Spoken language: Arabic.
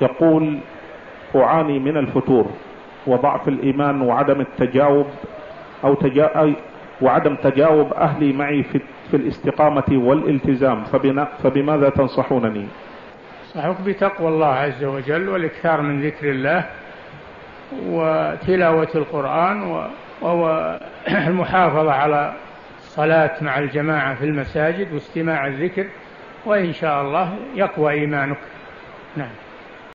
يقول أعاني من الفتور وضعف الإيمان وعدم التجاوب أو تجا... وعدم تجاوب أهلي معي في, في الاستقامة والالتزام فبنا... فبماذا تنصحونني؟ أنصحك بتقوى الله عز وجل والإكثار من ذكر الله وتلاوة القرآن والمحافظة على الصلاة مع الجماعة في المساجد واستماع الذكر وإن شاء الله يقوى إيمانك. نعم.